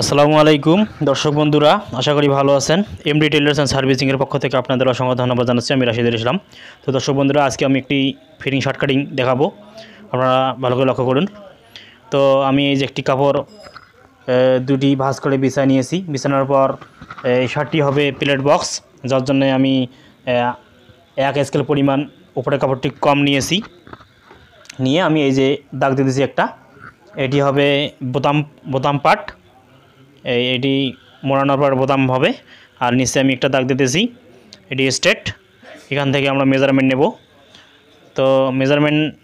আসসালামু আলাইকুম। দর্শক বন্ধুরা, আশা করি ভালো আছেন। এমডি টেলার্স অ্যান্ড সার্ভিসিংয়ের পক্ষ থেকে আপনাদের অসংখ্য ধন্যবাদ জানাচ্ছি। আমি রাশিদুল ইসলাম। তো দর্শক বন্ধুরা, আজকে আমি একটি ফিটিং শার্ট কাটিং দেখাবো। আপনারা ভালো করে লক্ষ্য করুন। তো আমি এই যে একটি কাপড় দুটি ভাঁজ করে বিছায় নিয়েছি। বিছানোর পর এই শার্টটি হবে প্লেট বক্স যার জন্য আমি এক স্কেল পরিমাণ উপরে কাপড়টি কম নিয়েছি। নিয়ে আমি এই যে দাগ দিয়ে দিয়েছি একটা। এটি হবে বোতাম বোতাম পাট। এটি মোড়ানোর পর বোতাম হবে। আর নিচে আমি একটা দাগ দিতেছি। এটি স্ট্রেট এখান থেকে আমরা মেজারমেন্ট নেব। তো মেজারমেন্ট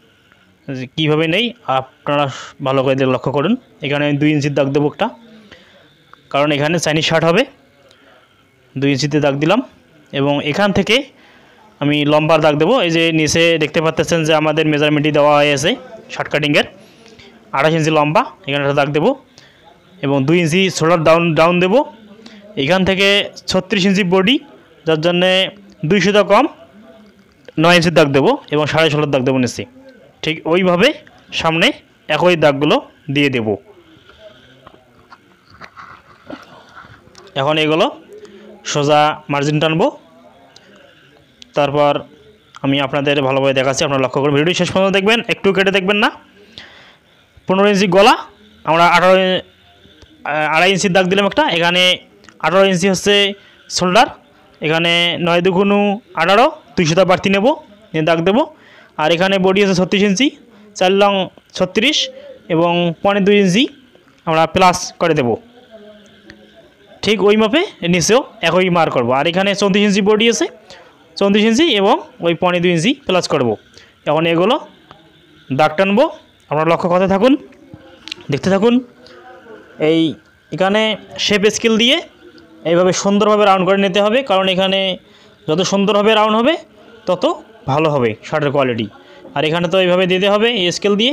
কীভাবে নেই, আপনারা ভালো করে লক্ষ্য করুন। এখানে আমি দুই ইঞ্চির দাগ দেবো একটা। কারণ এখানে চাইনিজ শার্ট হবে। দুই ইঞ্চিতে দাগ দিলাম। এবং এখান থেকে আমি লম্বার দাগ দেবো। এই যে নিচে দেখতে পাচ্ছেন যে আমাদের মেজারমেন্টই দেওয়া হয়েছে শার্ট কাটিংয়ের আঠাশ ইঞ্চি লম্বা। এখানে একটা দাগ দেবো। এবং দুই ইঞ্চি শোল্ডার ডাউন ডাউন দেবো। এখান থেকে ছত্রিশ ইঞ্চি বডি যার জন্যে দুইশোটা কম, নয় ইঞ্চির দাগ দেবো এবং সাড়ে ষোলোর দাগ দেবো নিচ্ছি ঠিক ওইভাবে সামনে একই দাগগুলো দিয়ে দেব। এখন এগুলো সোজা মার্জিন টানবো। তারপর আমি আপনাদের ভালোভাবে দেখাচ্ছি, আপনারা লক্ষ্য করুন ভিডিও শেষ পর্যন্ত দেখবেন, একটু কেটে দেখবেন না। পনেরো ইঞ্চি গলা, আমরা আঠারো আড়াই ইঞ্চির দাগ দিলাম একটা। এখানে আঠারো ইঞ্চি হচ্ছে শোল্ডার। এখানে নয় দুগুণু আঠারো দুইশোটা বাড়তি নেব, নিয়ে দাগ দেবো। আর এখানে বডি হচ্ছে ছত্রিশ ইঞ্চি, চার লং ছত্রিশ এবং পনেরো দুই ইঞ্চি আমরা প্লাস করে দেব। ঠিক ওই মাপে নিচেও একই মার করব। আর এখানে চৌত্রিশ ইঞ্চি বডি আছে, চৌত্রিশ ইঞ্চি এবং ওই পনেরো দুই ইঞ্চি প্লাস করব। এখন এগুলো দাগ টানবো আপনারা লক্ষ্য করতে থাকুন, দেখতে থাকুন। এই এখানে শেপ স্কেল দিয়ে এইভাবে সুন্দরভাবে রাউন্ড করে নিতে হবে, কারণ এখানে যত সুন্দরভাবে রাউন্ড হবে, তত ভালো হবে শার্টের কোয়ালিটি আর এখানে তো এইভাবে দিতে হবে এই স্কেল দিয়ে।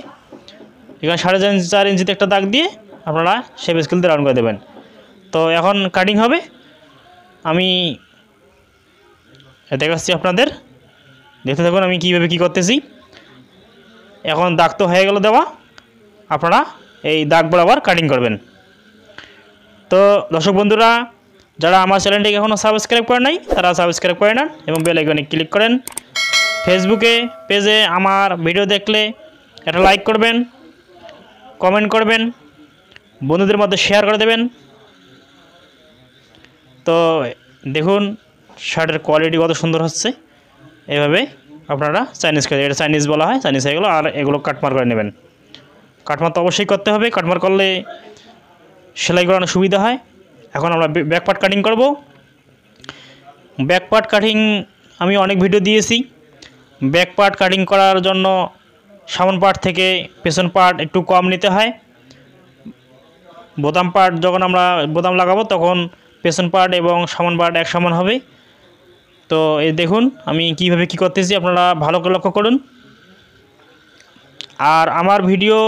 এখানে সাড়ে চার ইঞ্চি, চার ইঞ্চিতে একটা দাগ দিয়ে আপনারা শেপ স্কেল দিয়ে রাউন্ড করে দেবেন। তো এখন কাটিং হবে। আমি দেখাচ্ছি আপনাদের। দেখতে থাকুন আমি কীভাবে কী করতেছি। এখন দাগ তো হয়ে গেল দেওয়া। আপনারা এই দাগ বরাবর কাটিং করবেন। তো দর্শক বন্ধুরা, যারা আমার চ্যানেলটিকে এখনও সাবস্ক্রাইব করে নাই, তারা সাবস্ক্রাইব করে নেন এবং বেল আইকনে ক্লিক করেন। ফেসবুকে পেজে আমার ভিডিও দেখলে একটা লাইক করবেন কমেন্ট করবেন, বন্ধুদের মধ্যে শেয়ার করে দেবেন। তো দেখুন, শার্টের কোয়ালিটি কত সুন্দর হচ্ছে। এভাবে আপনারা চাইনিজ করে এটা চাইনিজ বলা হয় চাইনিজ এগুলো আর এগুলো কাটমার করে নেবেন। কাটমার তো অবশ্যই করতে হবে কাটমার করলে সেলাই করানো সুবিধা হয়। এখন আমরা ব্যাক পার্ট কাটিং করব। ব্যাক পার্ট কাটিং আমি অনেক ভিডিও দিয়েছি। ব্যাক পার্ট কাটিং করার জন্য সামন পার্ট থেকে পেছন পার্ট একটু কম নিতে হয়। বোতাম পার্ট যখন আমরা বোতাম লাগাবো তখন পেছন পার্ট এবং সামন পার্ট এক সমান হবে। তো এই দেখুন, আমি কীভাবে কি করতেছি আপনারা ভালো করে লক্ষ্য করুন। আর আমার ভিডিও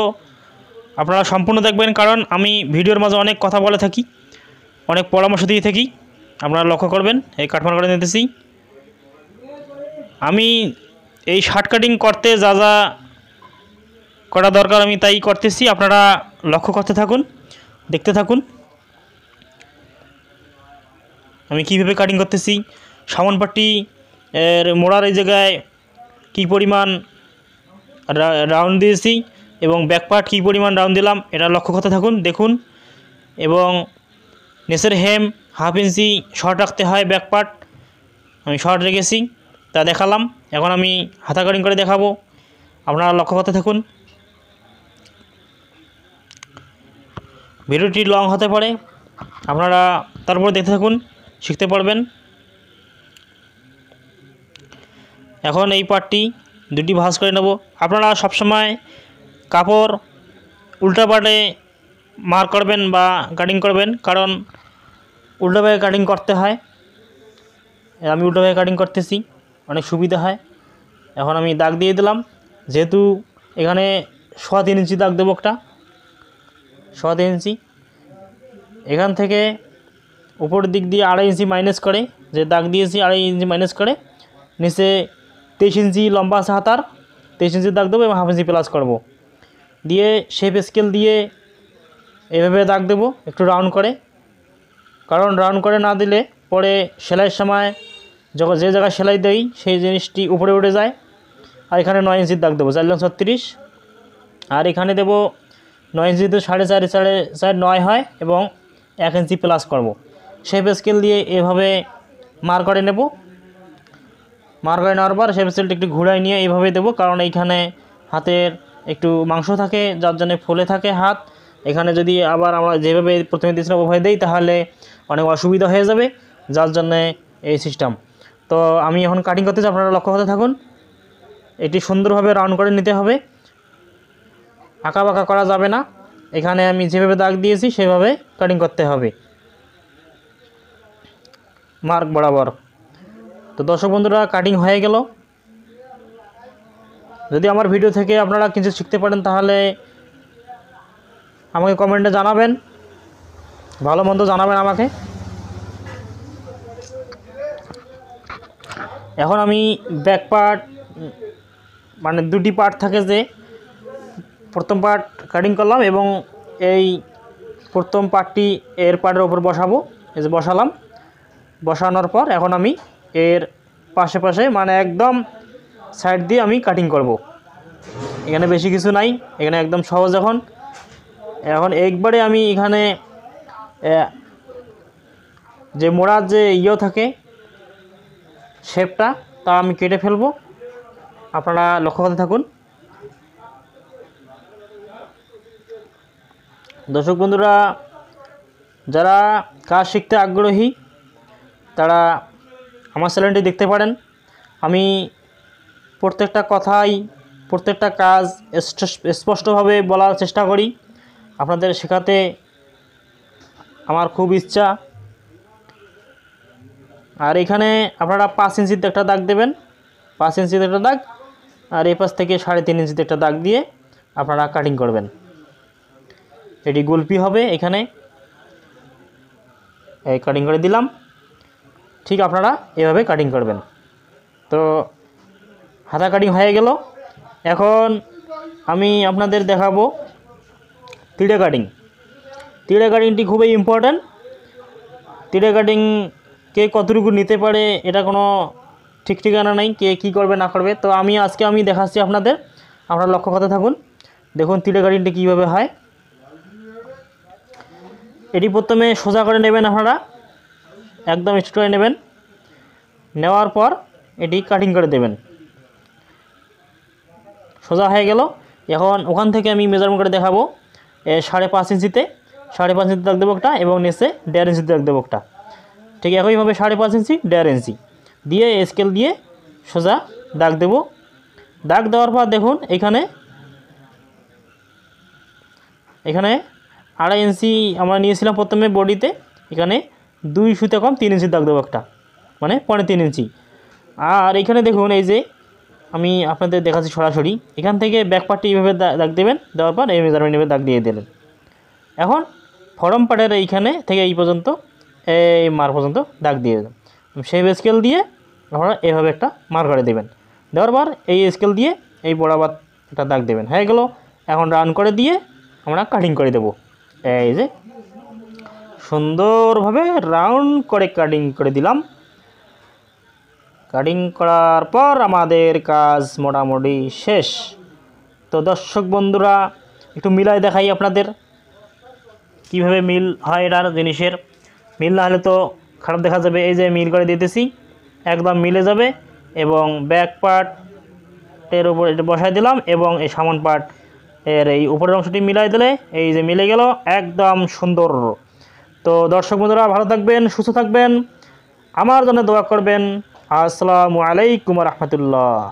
আপনারা সম্পূর্ণ দেখবেন, কারণ আমি ভিডিওর মাঝে অনেক কথা বলে থাকি, অনেক পরামর্শ দিয়ে থাকি। আপনারা লক্ষ্য করবেন, এই কাটমার করে নিতেছি আমি এই শার্ট কাটিং করতে যা যা করা দরকার আমি তাই করতেছি, আপনারা লক্ষ্য করতে থাকুন, দেখতে থাকুন। আমি কীভাবে কাটিং করতেছি, সামন পাট্টি, এর মোড়ার এই জায়গায় কী পরিমাণ রাউন্ড দিয়েছি এবং ব্যাক পার্ট কী পরিমাণ রাউন্ড দিলাম, এটা লক্ষ্য করতে থাকুন, দেখুন। এবং নেসের হেম হাফ ইঞ্চি শর্ট রাখতে হয় ব্যাক পার্ট আমি শর্ট রেখেছি, তা দেখালাম। এখন আমি হাতা কাটিং করে দেখাবো। আপনারা লক্ষ্য করতে থাকুন। ভিডিওটি লং হতে পারে। আপনারা তারপরে দেখতে থাকুন, শিখতে পারবেন। এখন এই পার্টটি দুটি ভাঁজ করে নেব। আপনারা সবসময় কাপড় উল্টা পাটে মার করবেন বা কাটিং করবেন, কারণ উল্টোভাবে কাটিং করতে হয়। আমি উল্টোভাবে কাটিং করতেছি, অনেক সুবিধা হয়। এখন আমি দাগ দিয়ে দিলাম, যেহেতু এখানে সোয়া তিন ইঞ্চি দাগ দেবো একটা সোয়া তিন ইঞ্চি। এখান থেকে উপরের দিক দিয়ে আড়াই ইঞ্চি মাইনাস করে, যে দাগ দিয়েছি আড়াই ইঞ্চি মাইনাস করে, নিচে তেইশ ইঞ্চি লম্বা আছে হাতার, তেইশ ইঞ্চি দাগ দেবো এবং হাফ ইঞ্চি প্লাস করব। দিয়ে শেপ স্কেল দিয়ে এভাবে দাগ দেব, একটু রাউন্ড করে। কারণ রাউন্ড করে না দিলে পরে সেলাইয়ের সময় যখন যে জায়গায় সেলাই দেই, সেই জিনিসটি উপরে উঠে যায়। আর এখানে নয় ইঞ্চির দাগ দেবো, চার লং ছত্রিশ। আর এখানে দেব নয় ইঞ্চি তো সাড়ে চারে, সাড়ে চার নয় হয় এবং এক ইঞ্চি প্লাস করব। শেপ স্কেল দিয়ে এভাবে মার করে নেব। মার করে নেওয়ার পর শেপ স্কেলটা একটু ঘুরাই নিয়ে এইভাবে দেবো, কারণ এইখানে হাতের একটু মাংস থাকে, যার জন্য ফুলে থাকে হাত। এখানে যদি আবার আমরা যেভাবে প্রথমে দিয়েছিলাম ওভাবে দিই, তাহলে অনেক অসুবিধা হয়ে যাবে, যার জন্যে এই সিস্টেম তো আমি এখন কাটিং করতে চাই, আপনারা লক্ষ্য হতে থাকুন। এটি সুন্দরভাবে রাউন্ড করে নিতে হবে। আঁকা বাঁকা করা যাবে না। এখানে আমি যেভাবে দাগ দিয়েছি, সেভাবে কাটিং করতে হবে। মার্ক বরাবর। তো দর্শক বন্ধুরা কাটিং হয়ে গেল। যদি আমার ভিডিও থেকে আপনারা কিছু শিখতে পারেন, তাহলে আমাকে কমেন্টে জানাবেন। ভালো মন্দ জানাবেন আমাকে। এখন আমি ব্যাক পার্ট মানে দুটি পার্ট থাকে যে, প্রথম পার্ট কাটিং করলাম এবং এই প্রথম পার্টটি এর পার্টের ওপর বসাবো। এই যে বসালাম। বসানোর পর এখন আমি এর পাশে পাশে মানে একদম সাইড দিয়ে আমি কাটিং করব। এখানে বেশি কিছু নাই, এখানে একদম সহজ এখন। এখন একবারে আমি এখানে যে মোড়ার যে ইয়ে থাকে শেপটা তা আমি কেটে ফেলব। আপনারা লক্ষ্য করতে থাকুন। দর্শক বন্ধুরা, যারা কাজ শিখতে আগ্রহী, তারা আমার চ্যানেলটি দেখতে পারেন। আমি প্রত্যেকটা কথাই, প্রত্যেকটা কাজ স্পষ্টভাবে বলার চেষ্টা করি। আপনাদের শেখাতে আমার খুব ইচ্ছা। আর এখানে আপনারা পাঁচ ইঞ্চিতে একটা দাগ দেবেন। পাঁচ ইঞ্চিতে একটা দাগ, আর এই পাশ থেকে সাড়ে তিন ইঞ্চিতে একটা দাগ দিয়ে আপনারা কাটিং করবেন। এটি গুলপি হবে এখানে। এই কাটিং করে দিলাম। ঠিক আপনারা এভাবে কাটিং করবেন। তো হাতা কাটিং হয়ে গেল। এখন আমি আপনাদের দেখাবো তিড়ে কাটিং তিড়ে কাটিংটি খুবই ইম্পর্ট্যান্ট তিড়ে কাটিং কে কতটুকু নিতে পারে এটা কোনো ঠিক ঠিকানা নেই, কে কী করবে না করবে। তো আমি আজকে আমি দেখাচ্ছি আপনাদের। আপনারা লক্ষ্য করতে থাকুন। দেখুন তিড়ে কাটিংটি কীভাবে হয়। এটি প্রথমে সোজা করে নেবেন আপনারা। একদম স্ট্রেট করে নেবেন। নেওয়ার পর এটি কাটিং করে দেবেন। সোজা হয়ে গেল। এখন ওখান থেকে আমি মেজারমেন্ট করে দেখাবো। সাড়ে পাঁচ ইঞ্চিতে। সাড়ে পাঁচ ইঞ্চি দাগ দেবো একটা এবং নিচে দেড় ইঞ্চিতে দাগ দেবো একটা। ঠিক একইভাবে সাড়ে পাঁচ ইঞ্চি, দেড় ইঞ্চি। দিয়ে স্কেল দিয়ে সোজা দাগ দেব। দাগ দেওয়ার পর দেখুন এখানে এখানে আড়াই ইঞ্চি আমরা নিয়েছিলাম প্রথমে বডিতে। এখানে দুই সুতে কম তিন ইঞ্চি দাগ দেবো একটা। মানে পনে তিন ইঞ্চি। আর এখানে দেখুন এই যে আমি আপনাদের দেখাচ্ছি সরাসরি। এখান থেকে ব্যাক পার্টটি এইভাবে দাগ দেবেন, দেওয়ার পর এই মেজারমেন্ট এভাবে দাগ দিয়ে দিলেন। এখন ফরম পার্টের এইখানে থেকে এই পর্যন্ত, এই মার পর্যন্ত দাগ দিয়ে দেবেন সেই স্কেল দিয়ে আপনারা এভাবে একটা মার করে দেবেন। দেওয়ার পর এই স্কেল দিয়ে এই বরাবর একটা দাগ দেবেন। হয়ে গেল, এখন রান করে দিয়ে আমরা কাটিং করে দেব। এই যে, সুন্দরভাবে রাউন্ড করে কাটিং করে দিলাম। কাটিং করার পর আমাদের কাজ মোটামুটি শেষ। তো দর্শক বন্ধুরা, একটু মিলাই দেখাই আপনাদের কীভাবে মিল হয় এটার জিনিসের। মিল না হলে তো খারাপ দেখা যাবে, এই যে মিল করে দিতেছি, একদম মিলে যাবে এবং ব্যাক পার্টের উপর এটা বসাই দিলাম এবং এই সামন পার্ট এর এই উপরের অংশটি মিলাই দিলে এই যে মিলে গেল, একদম সুন্দর। তো দর্শক বন্ধুরা, ভালো থাকবেন, সুস্থ থাকবেন, আমার জন্য দোয়া করবেন। আসসালামু আলাইকুম রহমতুল্লাহ